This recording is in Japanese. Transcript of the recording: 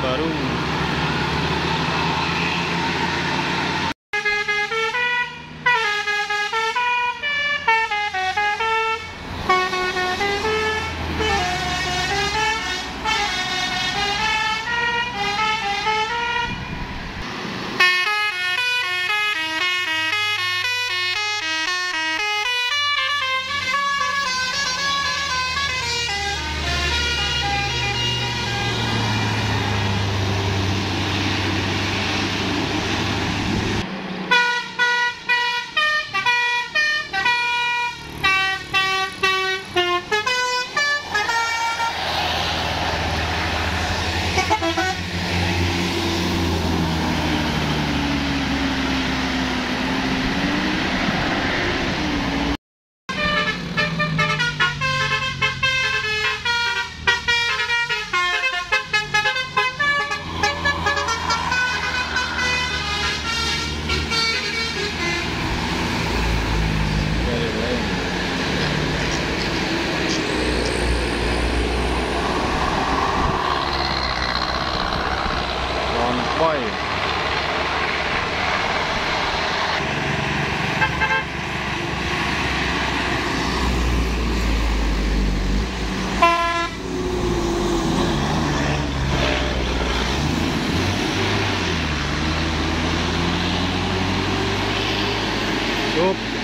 Barulho. On fire. Cukup.